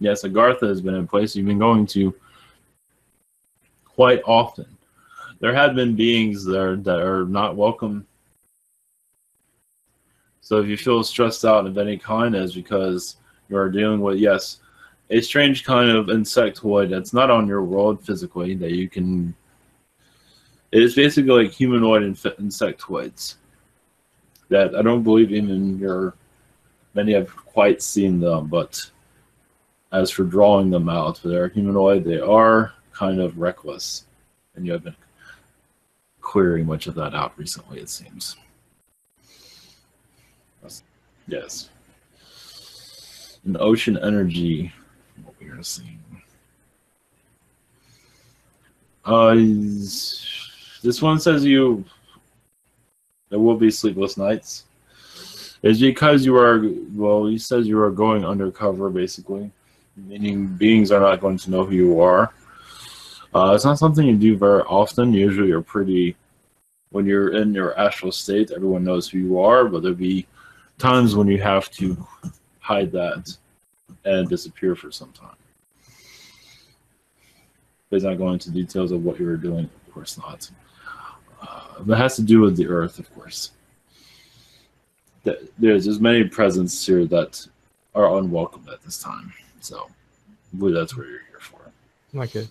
yes, Agartha has been in place you've been going to quite often. There have been beings there that are not welcome. So if you feel stressed out of any kind, it's because you are dealing with, yes, a strange kind of insectoid that's not on your world physically that you can. It is basically like humanoid insectoids that I don't believe even your many have quite seen them, but as for drawing them out, they're humanoid. They are kind of reckless, and you have been clearing much of that out recently. It seems. Yes. An ocean energy what we are seeing. Uh, this one says you there will be sleepless nights. Is because you are well, he says you are going undercover basically, meaning beings are not going to know who you are. Uh, it's not something you do very often. Usually, you're pretty when you're in your astral state. Everyone knows who you are, but there'll be times when you have to hide that and disappear for some time. He's not going into details of what you were doing, of course not. Uh, that has to do with the earth, of course. There's as many presence here that are unwelcome at this time. So that's what you're here for. Okay.